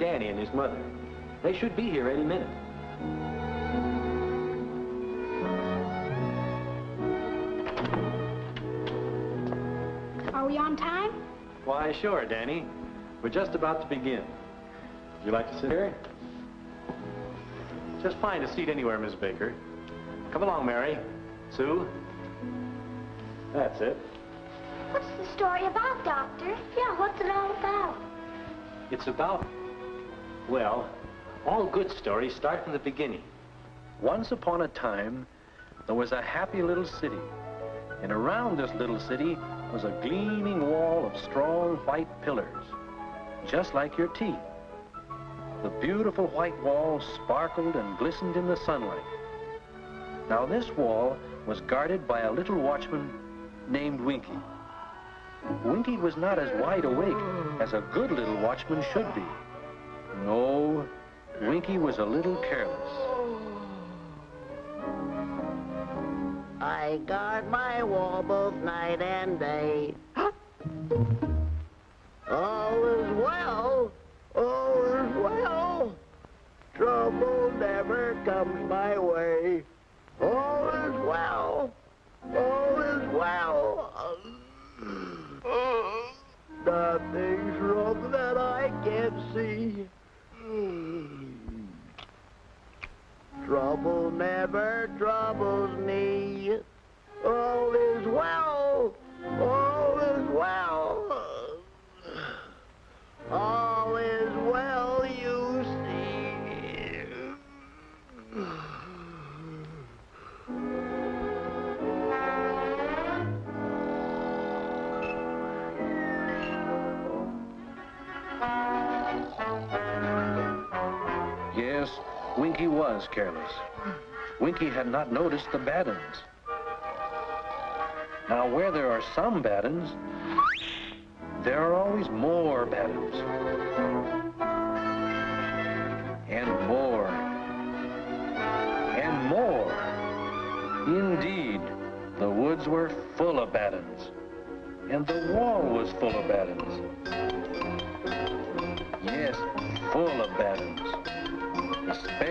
We're waiting for Danny and his mother. They should be here any minute. Are we on time? Why, sure, Danny. We're just about to begin. Would you like to sit here? Just find a seat anywhere, Miss Baker. Come along, Mary. Sue. That's it. What's the story about, Doctor? Yeah, what's it all about? It's about, well, all good stories start from the beginning. Once upon a time, there was a happy little city. And around this little city was a gleaming wall of strong white pillars, just like your teeth. The beautiful white wall sparkled and glistened in the sunlight. Now this wall was guarded by a little watchman named Winky. Winky was not as wide awake as a good little watchman should be. No, Winky was a little careless. I guard my wall both night and day. All is well, all is well. Trouble never comes my way. All is well, all is well. Nothing's wrong that I can't see. Trouble never troubles me. Winky was careless. Winky had not noticed the bad uns. Now, where there are some bad uns, there are always more bad uns. And more. And more. Indeed, the woods were full of bad uns. And the wall was full of bad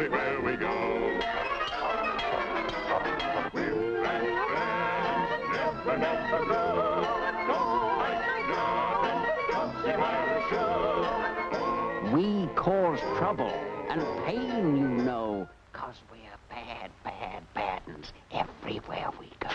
everywhere we go. We're bad, never, never why we cause trouble and pain, you know, cause we're bad, bad, bad uns everywhere we go.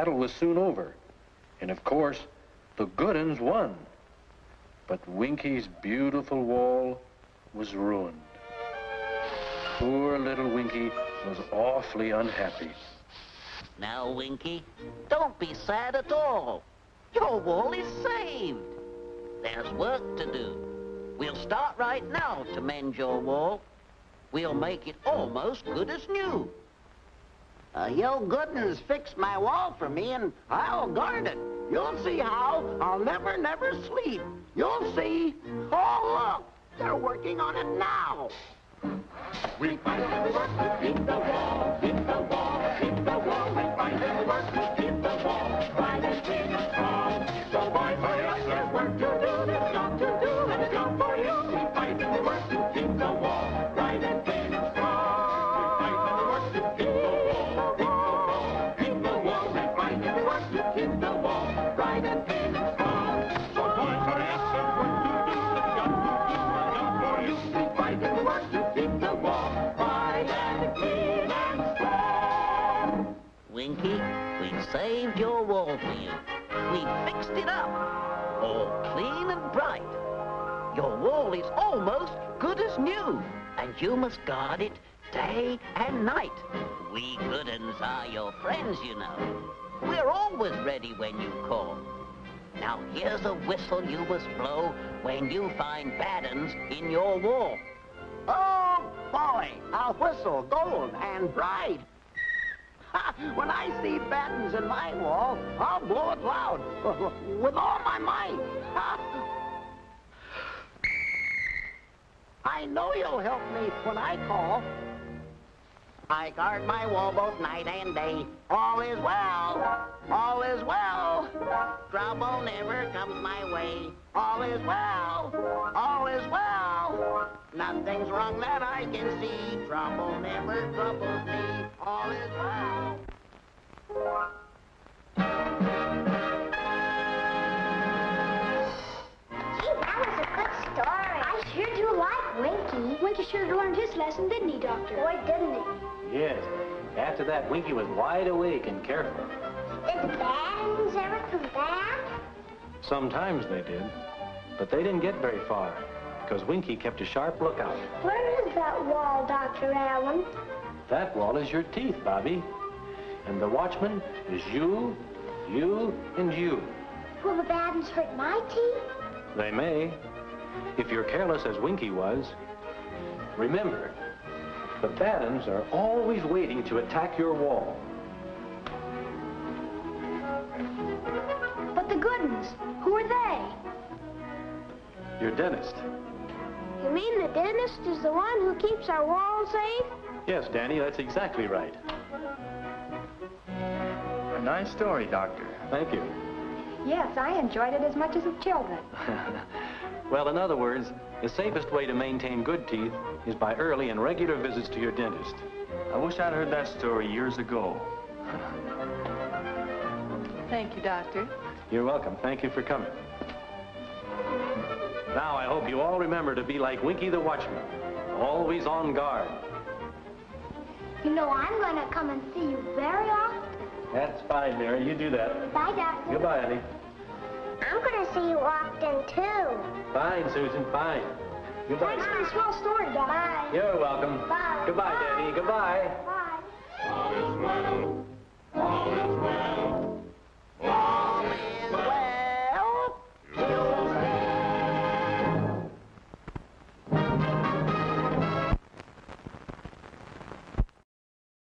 Battle was soon over, and of course, the good uns won. But Winky's beautiful wall was ruined. Poor little Winky was awfully unhappy. Now, Winky, don't be sad at all. Your wall is saved. There's work to do. We'll start right now to mend your wall. We'll make it almost good as new. Uh, yo good uns fixed my wall for me, and I'll guard it. You'll see how. I'll never, never sleep. You'll see. Oh, look! They're working on it now. We fight the work to the wall, keep the wall, new, and you must guard it day and night. We good uns are your friends, you know. We're always ready when you call. Now here's a whistle you must blow when you find bad uns in your wall. Oh, boy, a whistle, gold and bright. When I see bad uns in my wall, I'll blow it loud, with all my might. I know you'll help me when I call. I guard my wall both night and day. All is well, all is well. Trouble never comes my way. All is well, all is well. Nothing's wrong that I can see. Trouble never troubles me. All is well. Sure learned his lesson, didn't he, Doctor? Boy, didn't he? Yes. After that, Winky was wide awake and careful. Did the bad uns ever come back? Sometimes they did, but they didn't get very far because Winky kept a sharp lookout. Where is that wall, Dr. Allen? That wall is your teeth, Bobby. And the watchman is you, you, and you. Will the bad uns hurt my teeth? They may, if you're careless as Winky was. Remember, the bad uns are always waiting to attack your wall. But the good uns, who are they? Your dentist. You mean the dentist is the one who keeps our wall safe? Yes, Danny, that's exactly right. A nice story, Doctor. Thank you. Yes, I enjoyed it as much as the children. well, in other words, the safest way to maintain good teeth is by early and regular visits to your dentist. I wish I'd heard that story years ago. Thank you, Doctor. You're welcome. Thank you for coming. Now, I hope you all remember to be like Winky the Watchman, always on guard. You know, I'm going to come and see you very often. That's fine, Mary. You do that. Bye, Doctor. Goodbye, honey. I'm going to see you often, too. Fine, Susan. Fine. Goodbye. Thanks for the swell story, Doctor. Bye. You're welcome. Bye. Goodbye, Bye. Danny. Goodbye. Bye. All is well, all is well, all